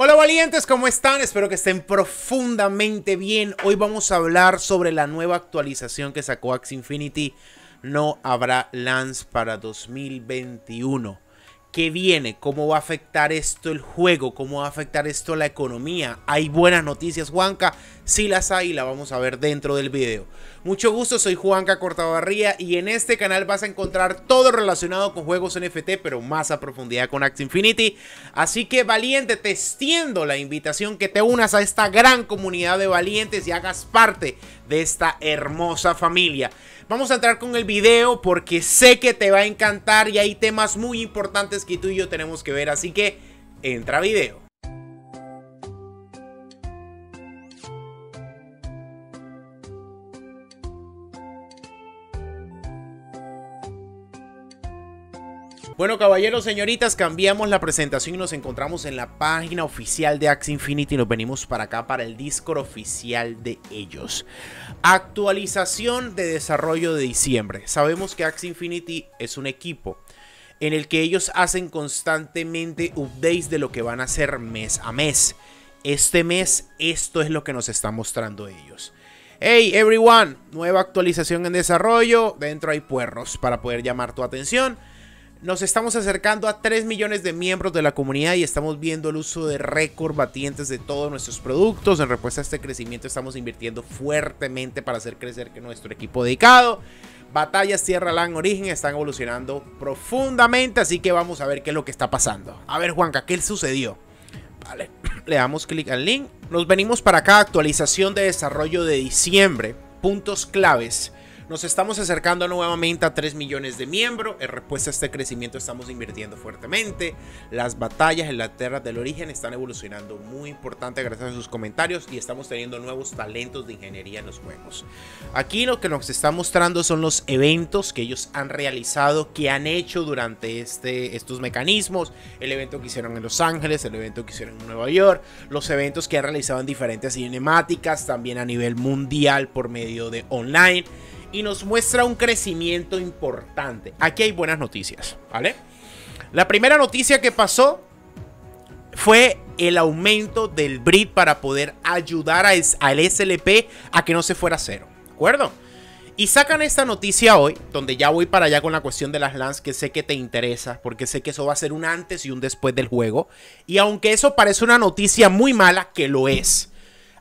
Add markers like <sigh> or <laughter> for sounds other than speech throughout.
Hola valientes, ¿cómo están? Espero que estén profundamente bien. Hoy vamos a hablar sobre la nueva actualización que sacó Axie Infinity. No habrá Lance para 2021. ¿Qué viene? ¿Cómo va a afectar esto el juego? ¿Cómo va a afectar esto la economía? ¿Hay buenas noticias, Juanca? Sí las hay y la vamos a ver dentro del video. Mucho gusto, soy Juanca Cortabarría y en este canal vas a encontrar todo relacionado con juegos NFT, pero más a profundidad con Axie Infinity. Así que valiente, te extiendo la invitación que te unas a esta gran comunidad de valientes y hagas parte de esta hermosa familia. Vamos a entrar con el video porque sé que te va a encantar y hay temas muy importantes que tú y yo tenemos que ver, así que entra video. Bueno, caballeros, señoritas, cambiamos la presentación y nos encontramos en la página oficial de Axie Infinity. Nos venimos para acá para el Discord oficial de ellos. Actualización de desarrollo de diciembre. Sabemos que Axie Infinity es un equipo en el que ellos hacen constantemente updates de lo que van a hacer mes a mes. Este mes, esto es lo que nos están mostrando ellos. Hey everyone, nueva actualización en desarrollo. Dentro hay puerros para poder llamar tu atención. Nos estamos acercando a 3 millones de miembros de la comunidad y estamos viendo el uso de récord batientes de todos nuestros productos. En respuesta a este crecimiento estamos invirtiendo fuertemente para hacer crecer nuestro equipo dedicado. Batallas Tierra Land Origen están evolucionando profundamente, así que vamos a ver qué es lo que está pasando. A ver, Juanca, ¿qué sucedió? Vale, <clears throat> le damos clic al link. Nos venimos para acá, actualización de desarrollo de diciembre, puntos claves. Nos estamos acercando nuevamente a 3 millones de miembros. En respuesta a este crecimiento estamos invirtiendo fuertemente. Las batallas en la tierra del origen están evolucionando muy importante gracias a sus comentarios y estamos teniendo nuevos talentos de ingeniería en los juegos. Aquí lo que nos está mostrando son los eventos que ellos han realizado, que han hecho durante este, estos mecanismos. El evento que hicieron en Los Ángeles, el evento que hicieron en Nueva York, los eventos que han realizado en diferentes cinemáticas, también a nivel mundial por medio de online y nos muestra un crecimiento importante. Aquí hay buenas noticias, ¿vale? La primera noticia que pasó fue el aumento del BRID para poder ayudar al SLP a que no se fuera a cero, ¿de acuerdo? Y sacan esta noticia hoy, donde ya voy para allá con la cuestión de las LANs, que sé que te interesa, porque sé que eso va a ser un antes y un después del juego. Y aunque eso parece una noticia muy mala, que lo es,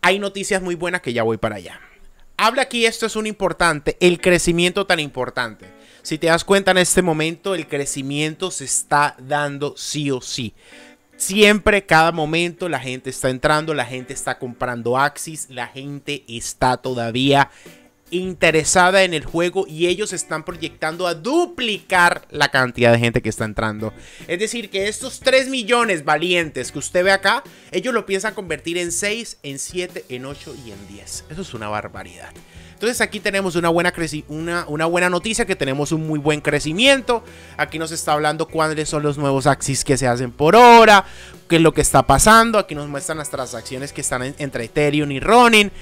hay noticias muy buenas que ya voy para allá. Habla aquí, esto es un importante, el crecimiento tan importante. Si te das cuenta en este momento, el crecimiento se está dando sí o sí. Siempre, cada momento, la gente está entrando, la gente está comprando Axis, la gente está todavía interesada en el juego y ellos están proyectando a duplicar la cantidad de gente que está entrando. Es decir, que estos 3 millones valientes que usted ve acá, ellos lo piensan convertir en 6, en 7, en 8 y en 10. Eso es una barbaridad. Entonces aquí tenemos una buena, una, una buena noticia, que tenemos un muy buen crecimiento. Aquí nos está hablando cuáles son los nuevos axis que se hacen por hora, qué es lo que está pasando. Aquí nos muestran las transacciones que están entre Ethereum y Ronin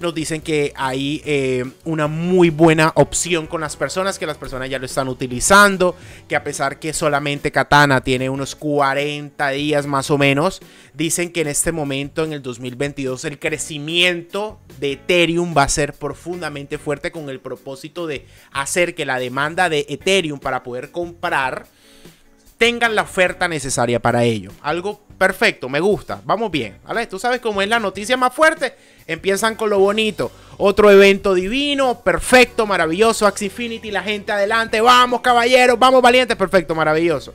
nos dicen que hay eh, una muy buena opción con las personas, que las personas ya lo están utilizando, que a pesar que solamente Katana tiene unos 40 días más o menos, dicen que en este momento, en el 2022, el crecimiento de Ethereum va a ser profundamente fuerte con el propósito de hacer que la demanda de Ethereum para poder comprar tengan la oferta necesaria para ello. Algo perfecto, me gusta, vamos bien, ¿vale? Tú sabes cómo es la noticia más fuerte, empiezan con lo bonito. Otro evento divino, perfecto, maravilloso, Axie Infinity, la gente adelante, vamos caballeros, vamos valientes, perfecto, maravilloso.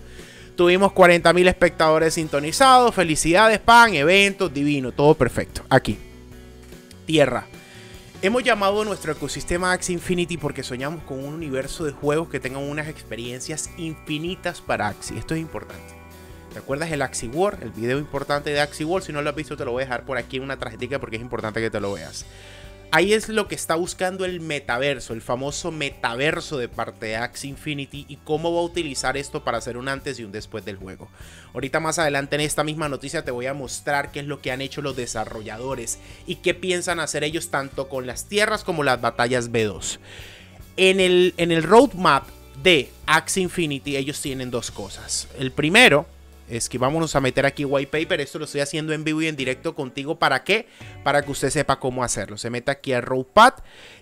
Tuvimos 40 mil espectadores sintonizados, felicidades, pan, eventos, divino, todo perfecto. Aquí, tierra. Hemos llamado a nuestro ecosistema Axie Infinity porque soñamos con un universo de juegos que tengan unas experiencias infinitas para Axie. Esto es importante. ¿Recuerdas el Axie War? El video importante de Axie War. Si no lo has visto, te lo voy a dejar por aquí en una tarjetita porque es importante que te lo veas. Ahí es lo que está buscando el metaverso, el famoso metaverso de parte de Axie Infinity y cómo va a utilizar esto para hacer un antes y un después del juego. Ahorita más adelante en esta misma noticia te voy a mostrar qué es lo que han hecho los desarrolladores y qué piensan hacer ellos tanto con las tierras como las batallas B2. En el, en el roadmap de Axie Infinity ellos tienen dos cosas. El primero es que vámonos a meter aquí white paper. Esto lo estoy haciendo en vivo y en directo contigo. ¿Para qué? Para que usted sepa cómo hacerlo. Se mete aquí a Roadpad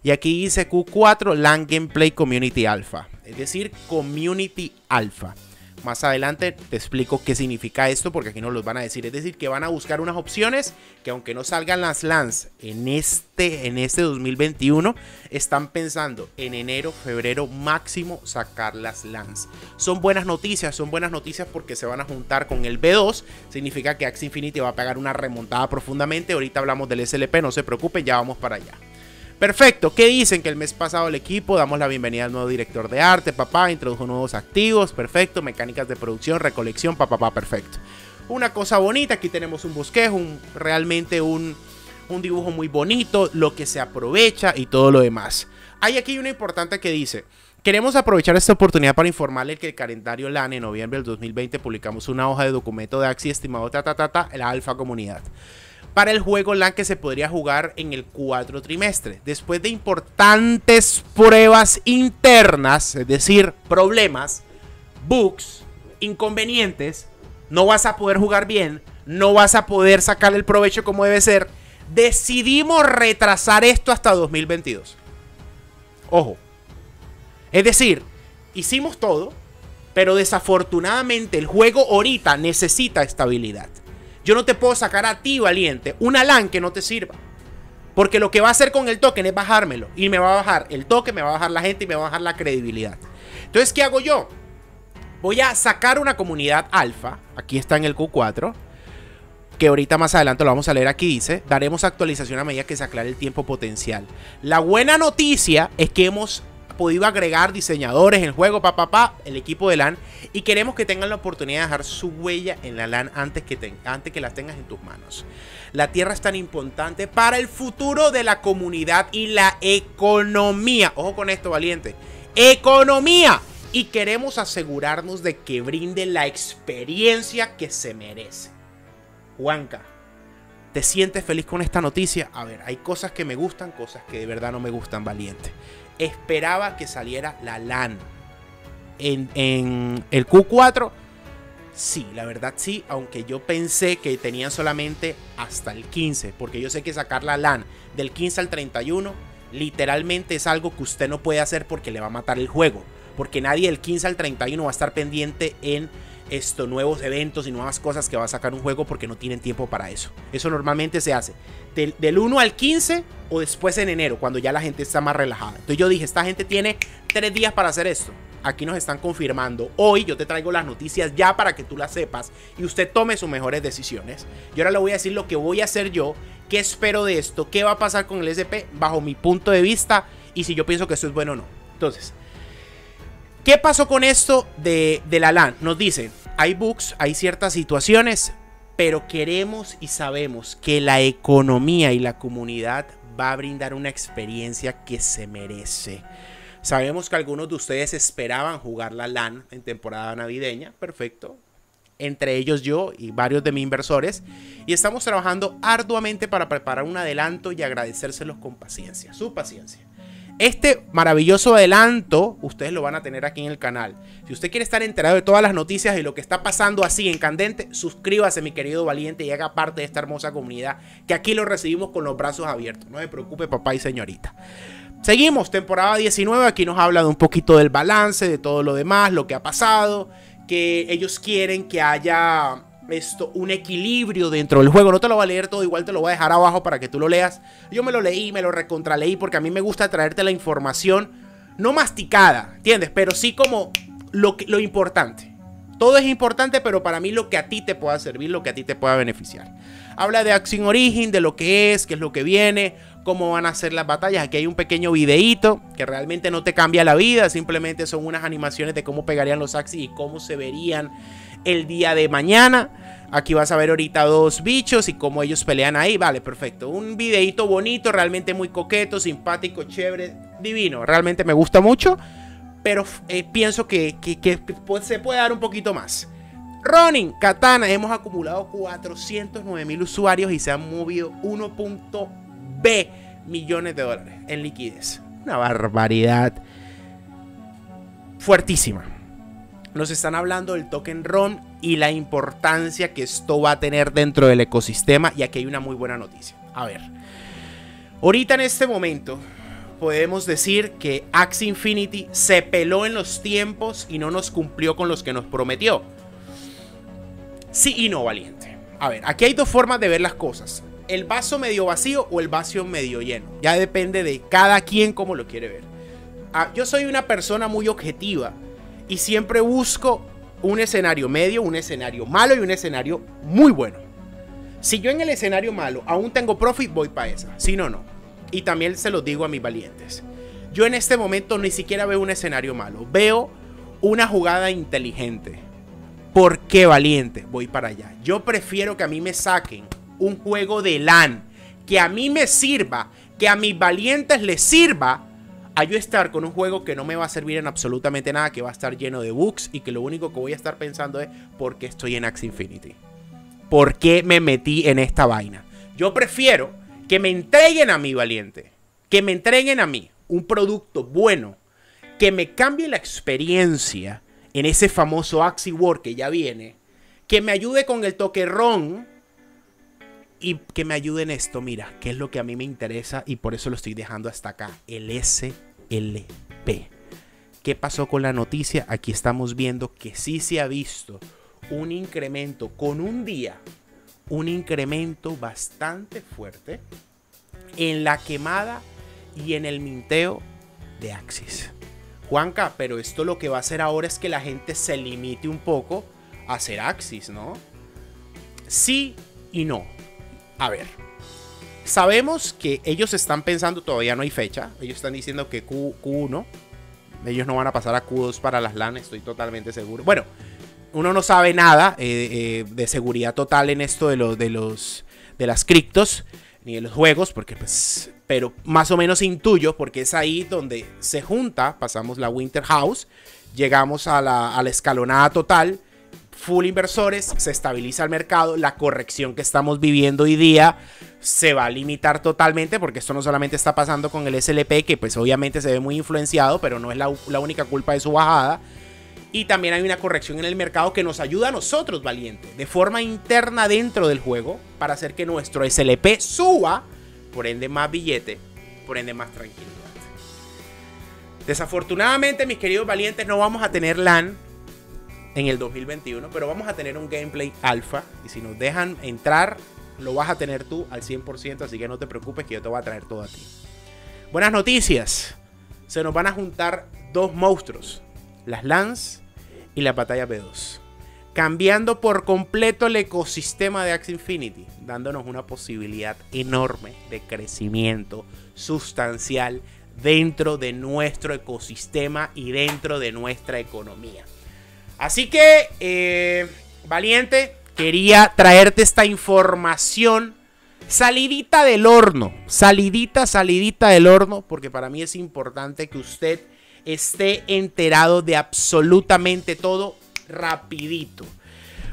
y aquí dice Q4 LAN Gameplay Community Alpha. Es decir, Community Alpha. Más adelante te explico qué significa esto porque aquí nos los van a decir. Es decir, que van a buscar unas opciones que aunque no salgan las LANs en este, en este 2021, están pensando en enero, febrero máximo sacar las LANs. Son buenas noticias, son buenas noticias porque se van a juntar con el B2. Significa que Axie Infinity va a pegar una remontada profundamente. Ahorita hablamos del SLP, no se preocupen, ya vamos para allá. Perfecto, ¿qué dicen? Que el mes pasado el equipo, damos la bienvenida al nuevo director de arte, papá, introdujo nuevos activos, perfecto, mecánicas de producción, recolección, papá, papá, perfecto. Una cosa bonita, aquí tenemos un bosquejo, un, realmente un, un dibujo muy bonito, lo que se aprovecha y todo lo demás. Hay aquí una importante que dice, Queremos aprovechar esta oportunidad para informarle que el calendario LAN en noviembre del 2020 publicamos una hoja de documento de Axi estimado ta ta ta ta la alfa comunidad para el juego LAN que se podría jugar en el cuatro trimestre. Después de importantes pruebas internas, es decir, problemas, bugs, inconvenientes, no vas a poder jugar bien, no vas a poder sacar el provecho como debe ser, decidimos retrasar esto hasta 2022. Ojo. Es decir, hicimos todo, pero desafortunadamente el juego ahorita necesita estabilidad. Yo no te puedo sacar a ti, valiente, una LAN que no te sirva. Porque lo que va a hacer con el token es bajármelo. Y me va a bajar el token, me va a bajar la gente y me va a bajar la credibilidad. Entonces, ¿qué hago yo? Voy a sacar una comunidad alfa. Aquí está en el Q4. Que ahorita más adelante lo vamos a leer aquí. Dice, daremos actualización a medida que se aclare el tiempo potencial. La buena noticia es que hemos podido agregar diseñadores en el juego, papá, pa, el equipo de LAN, y queremos que tengan la oportunidad de dejar su huella en la LAN antes que, antes que las tengas en tus manos. La tierra es tan importante para el futuro de la comunidad y la economía. Ojo con esto, valiente. Economía. Y queremos asegurarnos de que brinde la experiencia que se merece. Juanca, ¿te sientes feliz con esta noticia? A ver, hay cosas que me gustan, cosas que de verdad no me gustan, valiente esperaba que saliera la LAN. En, el Q4, sí, la verdad sí, aunque yo pensé que tenían solamente hasta el 15, porque yo sé que sacar la LAN del 15 al 31 literalmente es algo que usted no puede hacer porque le va a matar el juego, porque nadie del 15 al 31 va a estar pendiente en estos nuevos eventos y nuevas cosas que va a sacar un juego porque no tienen tiempo para eso. Eso normalmente se hace del, del 1 al 15 o después en enero, cuando ya la gente está más relajada. Entonces yo dije, esta gente tiene tres días para hacer esto. Aquí nos están confirmando. Hoy yo te traigo las noticias ya para que tú las sepas y usted tome sus mejores decisiones. Y ahora le voy a decir lo que voy a hacer yo, qué espero de esto, qué va a pasar con el SP bajo mi punto de vista y si yo pienso que esto es bueno o no. Entonces, ¿qué pasó con esto de, de la LAN? Nos dicen, hay bugs, hay ciertas situaciones, pero queremos y sabemos que la economía y la comunidad va a brindar una experiencia que se merece. Sabemos que algunos de ustedes esperaban jugar la LAN en temporada navideña, perfecto. Entre ellos yo y varios de mis inversores. Y estamos trabajando arduamente para preparar un adelanto y agradecérselos con paciencia, su paciencia. Este maravilloso adelanto ustedes lo van a tener aquí en el canal. Si usted quiere estar enterado de todas las noticias y lo que está pasando así en candente, suscríbase mi querido valiente y haga parte de esta hermosa comunidad que aquí lo recibimos con los brazos abiertos. No se preocupe papá y señorita. Seguimos, temporada 19, aquí nos habla de un poquito del balance, de todo lo demás, lo que ha pasado, que ellos quieren que haya esto, un equilibrio dentro del juego. No te lo voy a leer todo, igual te lo voy a dejar abajo para que tú lo leas. Yo me lo leí, me lo recontraleí porque a mí me gusta traerte la información no masticada, ¿entiendes? Pero sí como lo, lo importante. Todo es importante, pero para mí lo que a ti te pueda servir, lo que a ti te pueda beneficiar. Habla de Action Origin, de lo que es, qué es lo que viene, cómo van a ser las batallas. Aquí hay un pequeño videíto que realmente no te cambia la vida, simplemente son unas animaciones de cómo pegarían los Axis y cómo se verían el día de mañana. Aquí vas a ver ahorita dos bichos y cómo ellos pelean ahí. Vale, perfecto. Un videito bonito, realmente muy coqueto, simpático, chévere, divino. Realmente me gusta mucho. Pero eh, pienso que, se puede dar un poquito más. Ronin, Katana, hemos acumulado 409 mil usuarios y se han movido 1.b millones de dólares en liquidez. Una barbaridad fuertísima. Nos están hablando del token ROM y la importancia que esto va a tener dentro del ecosistema. Y aquí hay una muy buena noticia. A ver, ahorita en este momento podemos decir que Axie Infinity se peló en los tiempos y no nos cumplió con los que nos prometió. Sí y no, valiente. A ver, aquí hay dos formas de ver las cosas. El vaso medio vacío o el vaso medio lleno. Ya depende de cada quien cómo lo quiere ver. Ah, yo soy una persona muy objetiva y siempre busco un escenario medio, un escenario malo y un escenario muy bueno. Si yo en el escenario malo aún tengo profit, voy para esa. Si no, no. Y también se lo digo a mis valientes. Yo en este momento ni siquiera veo un escenario malo. Veo una jugada inteligente. ¿Por qué valiente? Voy para allá. Yo prefiero que a mí me saquen un juego de LAN que a mí me sirva, que a mis valientes les sirva, a yo estar con un juego que no me va a servir en absolutamente nada, que va a estar lleno de bugs y que lo único que voy a estar pensando es por qué estoy en Axie Infinity. ¿Por qué me metí en esta vaina? Yo prefiero que me entreguen a mi valiente, que me entreguen a mí un producto bueno, que me cambie la experiencia en ese famoso Axie War que ya viene, que me ayude con el toque RON y que me ayude en esto, mira, que es lo que a mí me interesa y por eso lo estoy dejando hasta acá, el SLP. ¿Qué pasó con la noticia? Aquí estamos viendo que sí se ha visto un incremento con un día, un incremento bastante fuerte en la quemada y en el minteo de Axis. Juanca, pero esto lo que va a hacer ahora es que la gente se limite un poco a hacer Axis, ¿no? Sí y no. A ver, sabemos que ellos están pensando, todavía no hay fecha, ellos están diciendo que Q, 1 ellos no van a pasar a Q2 para las LAN, estoy totalmente seguro. Bueno, uno no sabe nada eh, eh, de seguridad total en esto de, los de, los, de las criptos ni de los juegos, porque pues, pero más o menos intuyo, porque es ahí donde se junta, pasamos la Winter House, llegamos a la, a la escalonada total full inversores, se estabiliza el mercado, la corrección que estamos viviendo hoy día se va a limitar totalmente porque esto no solamente está pasando con el SLP, que pues obviamente se ve muy influenciado, pero no es la, única culpa de su bajada. Y también hay una corrección en el mercado que nos ayuda a nosotros, valiente, de forma interna dentro del juego, para hacer que nuestro SLP suba, por ende más billete, por ende más tranquilidad. Desafortunadamente, mis queridos valientes, no vamos a tener LAN en el 2021, pero vamos a tener un gameplay alfa y si nos dejan entrar, lo vas a tener tú al 100%, así que no te preocupes que yo te voy a traer todo a ti. Buenas noticias, se nos van a juntar dos monstruos, las Lance y la batalla B2, cambiando por completo el ecosistema de Axie Infinity, dándonos una posibilidad enorme de crecimiento sustancial dentro de nuestro ecosistema y dentro de nuestra economía. Así que, eh, valiente, quería traerte esta información salidita del horno. Salidita, salidita del horno, porque para mí es importante que usted esté enterado de absolutamente todo rapidito.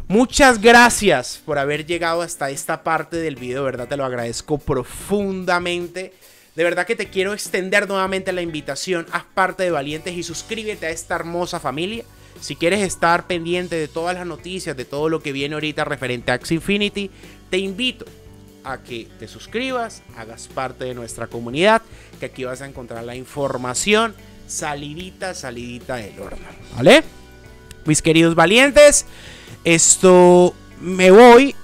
Muchas gracias por haber llegado hasta esta parte del video, de verdad te lo agradezco profundamente. De verdad que te quiero extender nuevamente la invitación, haz parte de Valientes y suscríbete a esta hermosa familia. Si quieres estar pendiente de todas las noticias, de todo lo que viene ahorita referente a Axie Infinity, te invito a que te suscribas, hagas parte de nuestra comunidad, que aquí vas a encontrar la información salidita, salidita del horno, ¿vale? Mis queridos valientes, esto me voy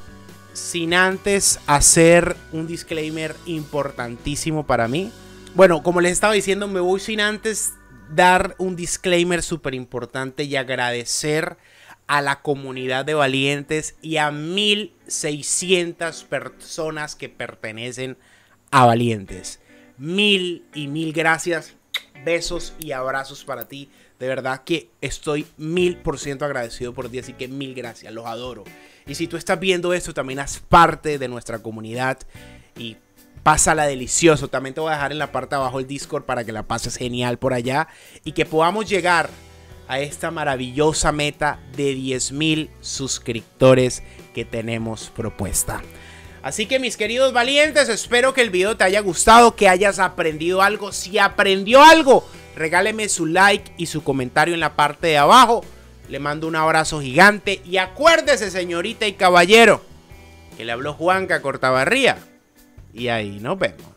sin antes hacer un disclaimer importantísimo para mí. Bueno, como les estaba diciendo, me voy sin antes dar un disclaimer súper importante y agradecer a la comunidad de valientes y a 1600 personas que pertenecen a valientes. Mil y mil gracias, besos y abrazos para ti. De verdad que estoy mil por ciento agradecido por ti, así que mil gracias, los adoro. Y si tú estás viendo esto, también haz parte de nuestra comunidad y pásala delicioso. También te voy a dejar en la parte de abajo el Discord para que la pases genial por allá y que podamos llegar a esta maravillosa meta de 10.000 suscriptores que tenemos propuesta. Así que mis queridos valientes, espero que el video te haya gustado, que hayas aprendido algo. Si aprendió algo, regáleme su like y su comentario en la parte de abajo. Le mando un abrazo gigante y acuérdese, señorita y caballero, que le habló Juanca Cortabarría y ahí nos vemos.